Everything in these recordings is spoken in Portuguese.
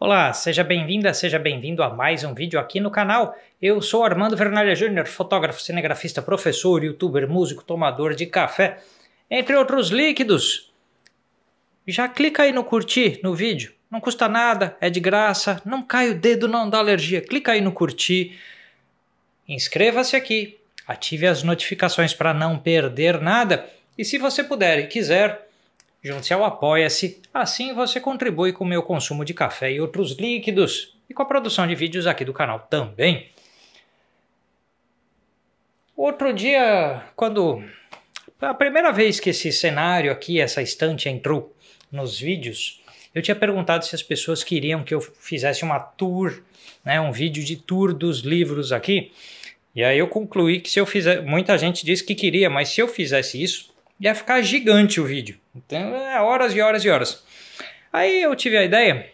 Olá, seja bem-vinda, seja bem-vindo a mais um vídeo aqui no canal. Eu sou Armando Vernalha Júnior, fotógrafo, cinegrafista, professor, youtuber, músico, tomador de café, entre outros líquidos. Já clica aí no curtir no vídeo, não custa nada, é de graça, não cai o dedo, não dá alergia. Clica aí no curtir, inscreva-se aqui, ative as notificações para não perder nada e se você puder e quiser, Junte-se ao Apoia-se, assim você contribui com o meu consumo de café e outros líquidos e com a produção de vídeos aqui do canal também. Outro dia, quando a primeira vez que esse cenário aqui, essa estante entrou nos vídeos, eu tinha perguntado se as pessoas queriam que eu fizesse uma tour, né, um vídeo de tour dos livros aqui. E aí eu concluí que se eu fizer, muita gente disse que queria, mas se eu fizesse isso, ia ficar gigante o vídeo. Então, é horas e horas e horas. Aí eu tive a ideia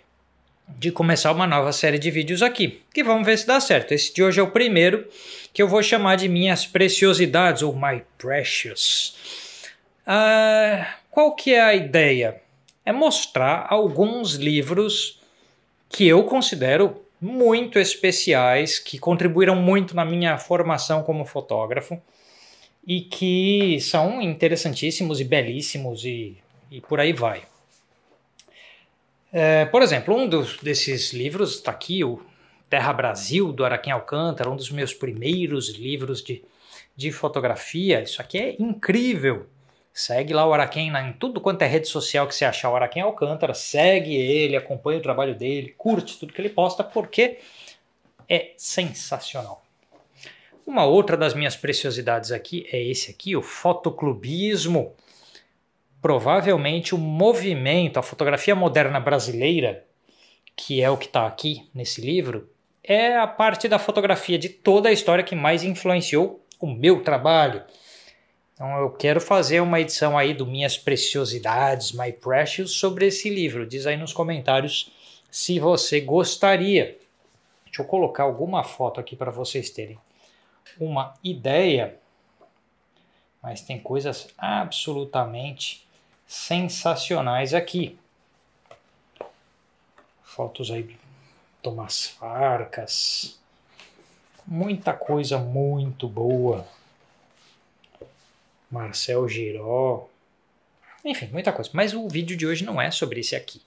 de começar uma nova série de vídeos aqui, que vamos ver se dá certo. Esse de hoje é o primeiro, que eu vou chamar de Minhas Preciosidades, ou My Precious. Ah, qual que é a ideia? É mostrar alguns livros que eu considero muito especiais, que contribuíram muito na minha formação como fotógrafo e que são interessantíssimos e belíssimos e, e por aí vai. É, por exemplo, um dos, desses livros está aqui, o Terra Brasil, do Araquém Alcântara, um dos meus primeiros livros de, de fotografia. Isso aqui é incrível. Segue lá o Araquém em tudo quanto é rede social que você achar o Araquém Alcântara, segue ele, acompanha o trabalho dele, curte tudo que ele posta, porque é sensacional. Uma outra das minhas preciosidades aqui é esse aqui, o fotoclubismo. Provavelmente o movimento, a fotografia moderna brasileira, que é o que está aqui nesse livro, é a parte da fotografia de toda a história que mais influenciou o meu trabalho. Então eu quero fazer uma edição aí do Minhas Preciosidades, My Precious, sobre esse livro. Diz aí nos comentários se você gostaria. Deixa eu colocar alguma foto aqui para vocês terem uma ideia, mas tem coisas absolutamente sensacionais aqui. Fotos aí de Tomás Farcas, muita coisa muito boa. Marcel Giró, enfim, muita coisa. Mas o vídeo de hoje não é sobre esse aqui.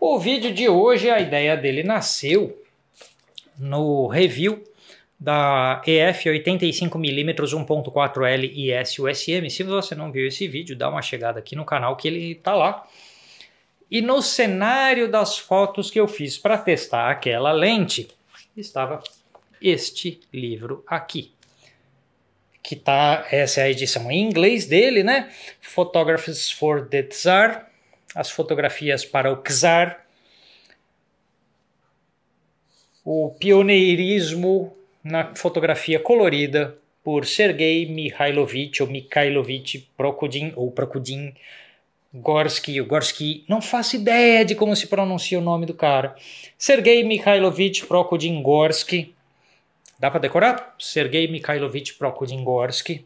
O vídeo de hoje, a ideia dele nasceu no review da EF 85mm 1.4L IS USM. Se você não viu esse vídeo, dá uma chegada aqui no canal que ele tá lá. E no cenário das fotos que eu fiz para testar aquela lente, estava este livro aqui. Que tá, essa é a edição em inglês dele, né? Photographs for the Tsar, as fotografias para o Czar, o pioneirismo na fotografia colorida por Sergei Mikhailovich ou Mikhailovich Prokudin ou Prokudin Gorsky, o Gorsky, não faço ideia de como se pronuncia o nome do cara. Sergei Mikhailovich Prokudin Gorsky. Dá para decorar? Sergei Mikhailovich Prokudin Gorsky.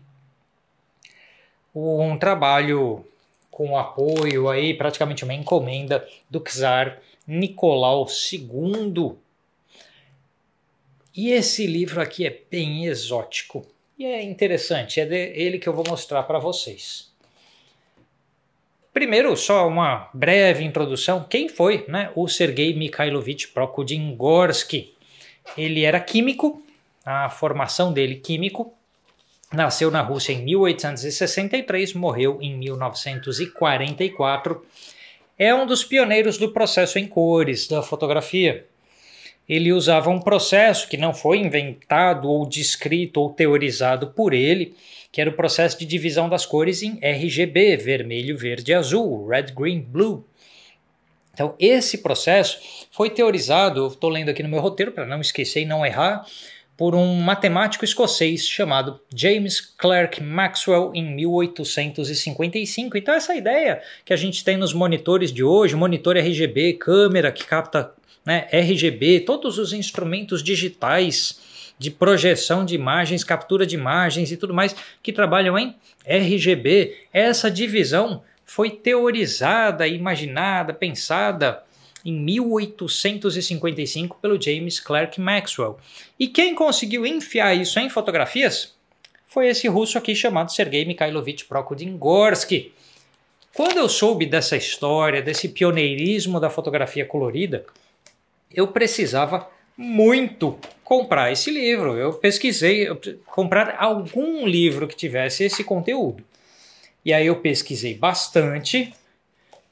Um trabalho com apoio aí, praticamente uma encomenda do czar Nicolau II e esse livro aqui é bem exótico e é interessante, é dele que eu vou mostrar para vocês. Primeiro, só uma breve introdução. Quem foi né, o Sergei Mikhailovich Prokudin-Gorsky? Ele era químico, a formação dele químico. Nasceu na Rússia em 1863, morreu em 1944. É um dos pioneiros do processo em cores da fotografia ele usava um processo que não foi inventado ou descrito ou teorizado por ele, que era o processo de divisão das cores em RGB, vermelho, verde e azul, red, green, blue. Então, esse processo foi teorizado, estou lendo aqui no meu roteiro para não esquecer e não errar, por um matemático escocês chamado James Clerk Maxwell em 1855. Então, essa ideia que a gente tem nos monitores de hoje, monitor RGB, câmera que capta né, RGB, todos os instrumentos digitais de projeção de imagens, captura de imagens e tudo mais que trabalham em RGB. Essa divisão foi teorizada, imaginada, pensada em 1855 pelo James Clerk Maxwell. E quem conseguiu enfiar isso em fotografias foi esse russo aqui chamado Sergei Mikhailovich Prokudin-Gorsky. Quando eu soube dessa história, desse pioneirismo da fotografia colorida, eu precisava muito comprar esse livro. Eu pesquisei, eu, comprar algum livro que tivesse esse conteúdo. E aí eu pesquisei bastante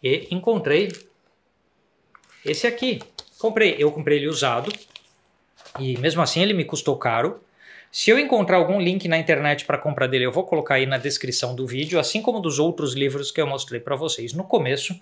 e encontrei esse aqui. Comprei, eu comprei ele usado e mesmo assim ele me custou caro. Se eu encontrar algum link na internet para compra dele, eu vou colocar aí na descrição do vídeo, assim como dos outros livros que eu mostrei para vocês no começo.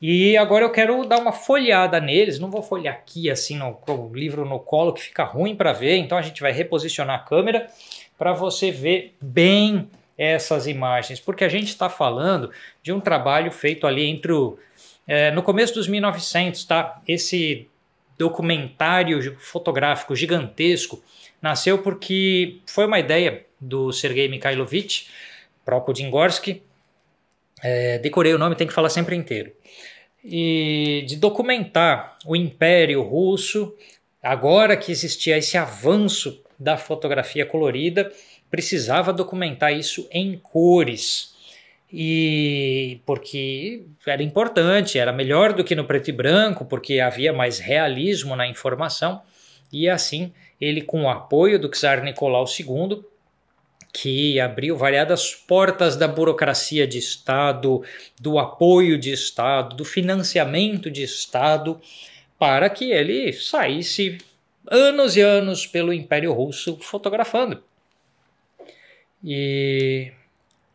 E agora eu quero dar uma folheada neles, não vou folhear aqui assim no, com o livro no colo que fica ruim para ver, então a gente vai reposicionar a câmera para você ver bem essas imagens, porque a gente está falando de um trabalho feito ali entre o, é, no começo dos 1900, tá? Esse documentário fotográfico gigantesco nasceu porque foi uma ideia do Sergei Mikhailovich Prokodingorsky, é, decorei o nome, tem que falar sempre inteiro, e de documentar o Império Russo, agora que existia esse avanço da fotografia colorida, precisava documentar isso em cores. E porque era importante, era melhor do que no preto e branco, porque havia mais realismo na informação, e assim ele, com o apoio do czar Nicolau II, que abriu variadas portas da burocracia de Estado, do apoio de Estado, do financiamento de Estado, para que ele saísse anos e anos pelo Império Russo fotografando. E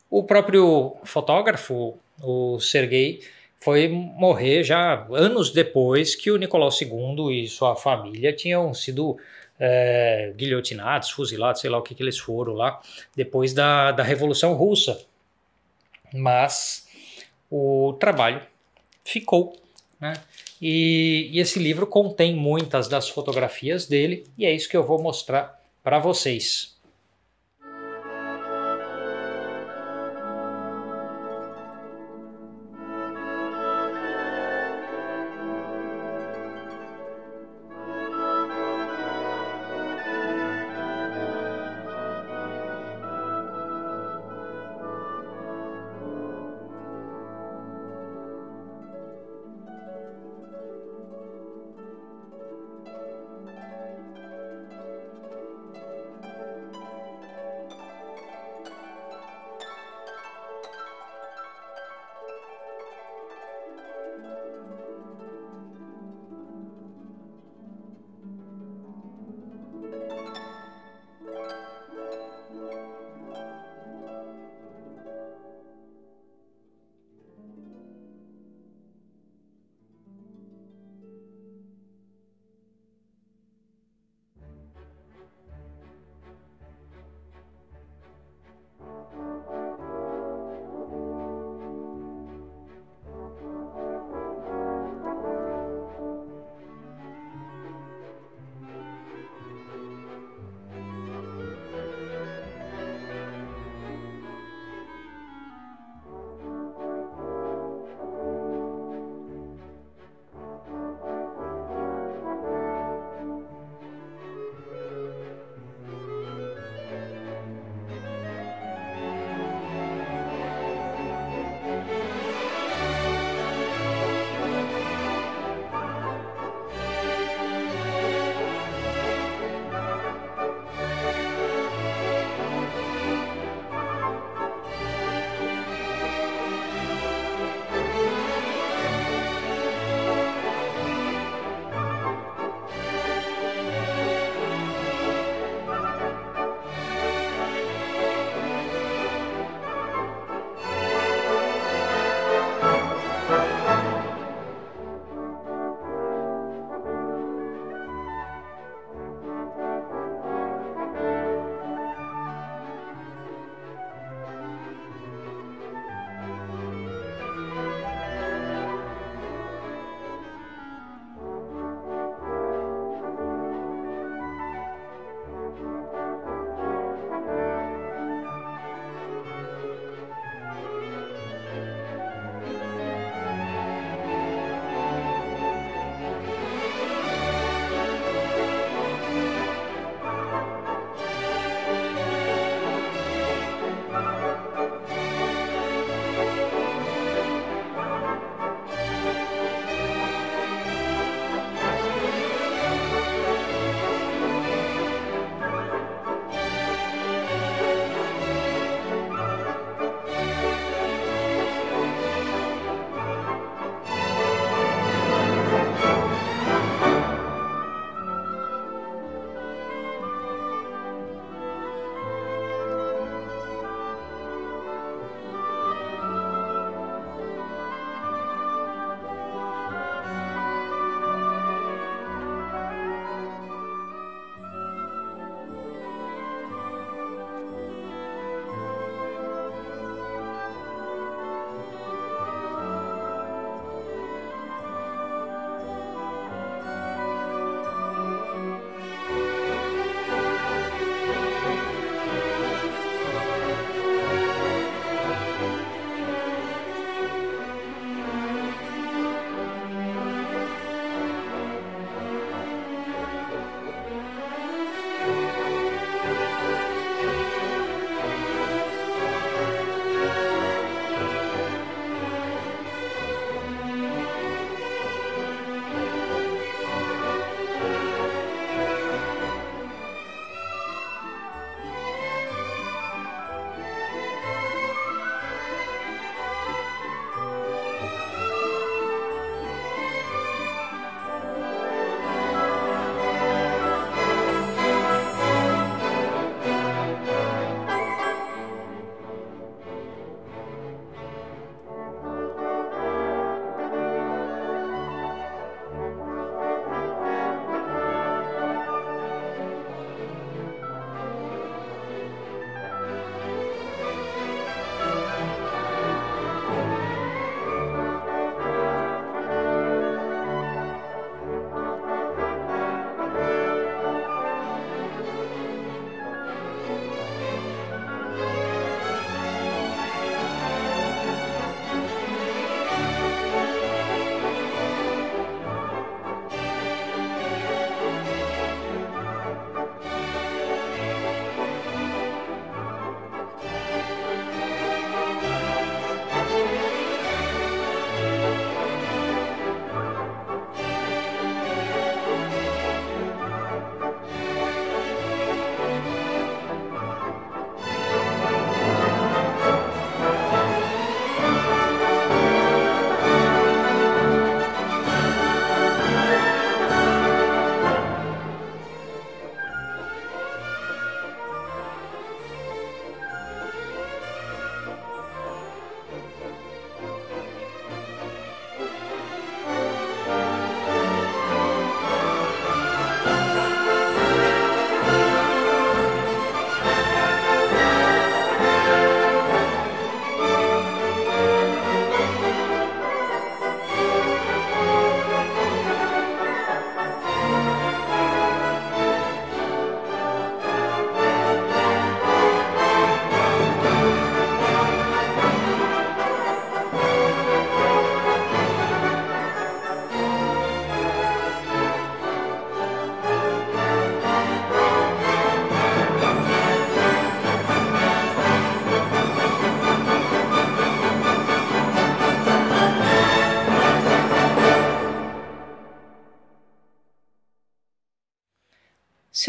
o próprio fotógrafo, o Sergei, foi morrer já anos depois que o Nicolau II e sua família tinham sido é, guilhotinados, fuzilados, sei lá o que, que eles foram lá, depois da, da Revolução Russa. Mas o trabalho ficou. Né? E, e esse livro contém muitas das fotografias dele, e é isso que eu vou mostrar para vocês.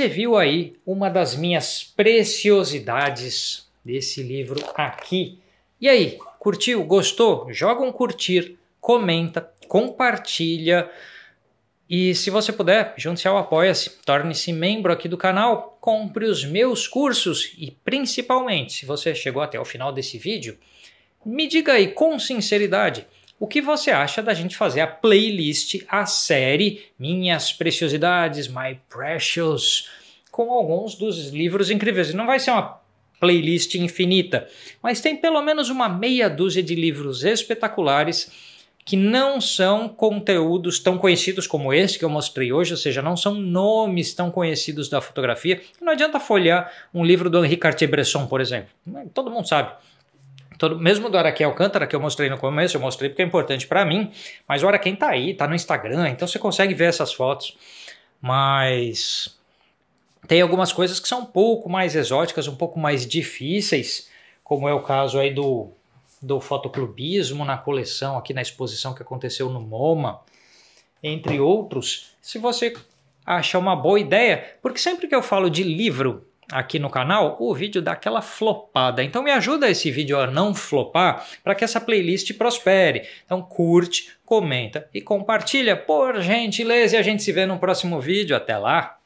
Você viu aí uma das minhas preciosidades desse livro aqui. E aí, curtiu? Gostou? Joga um curtir, comenta, compartilha. E se você puder, junte-se ao Apoia-se, torne-se membro aqui do canal, compre os meus cursos e principalmente, se você chegou até o final desse vídeo, me diga aí com sinceridade o que você acha da gente fazer a playlist, a série Minhas Preciosidades, My Precious, com alguns dos livros incríveis. Não vai ser uma playlist infinita, mas tem pelo menos uma meia dúzia de livros espetaculares que não são conteúdos tão conhecidos como esse que eu mostrei hoje, ou seja, não são nomes tão conhecidos da fotografia. Não adianta folhear um livro do Henri Cartier-Bresson, por exemplo. Todo mundo sabe. Todo, mesmo do Araquém Alcântara, que eu mostrei no começo, eu mostrei porque é importante para mim, mas o Araquém tá aí, tá no Instagram, então você consegue ver essas fotos. Mas tem algumas coisas que são um pouco mais exóticas, um pouco mais difíceis, como é o caso aí do do fotoclubismo na coleção, aqui na exposição que aconteceu no MoMA, entre outros, se você acha uma boa ideia, porque sempre que eu falo de livro aqui no canal, o vídeo dá aquela flopada. Então me ajuda esse vídeo a não flopar para que essa playlist prospere. Então curte, comenta e compartilha, por gentileza, e a gente se vê no próximo vídeo. Até lá!